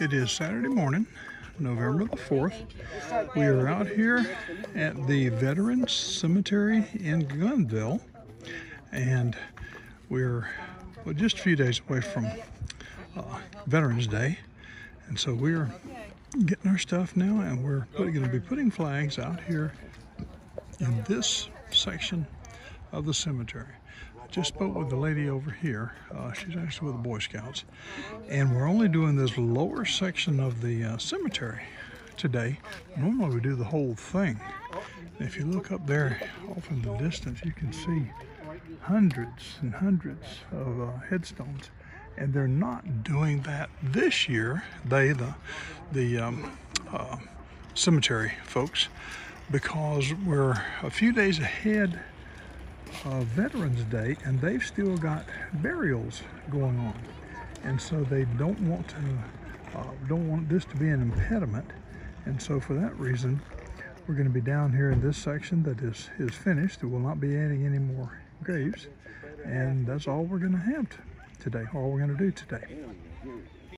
It is Saturday morning, November the 4th. We are out here at the Veterans Cemetery in Gunville, and we're well, just a few days away from uh, Veterans Day. And so we're getting our stuff now, and we're going to be putting flags out here in this section of the cemetery. I just spoke with the lady over here. Uh, she's actually with the Boy Scouts. And we're only doing this lower section of the uh, cemetery today. Normally we do the whole thing. If you look up there off in the distance, you can see hundreds and hundreds of uh, headstones. And they're not doing that this year. They, the, the um, uh, cemetery folks, because we're a few days ahead of Veterans Day and they've still got burials going on. And so they don't want to, uh, don't want this to be an impediment. And so for that reason, we're going to be down here in this section that is, is finished. We will not be adding any more graves. And that's all we're going to have today, all we're going to do today.